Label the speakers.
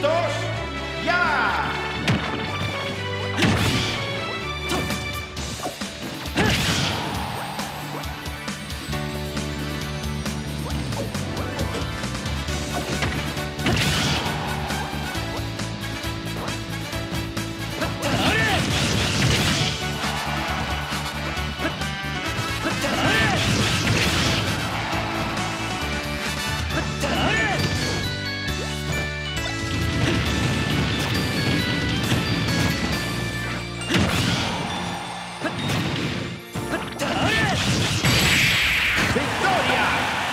Speaker 1: Dos. victoria.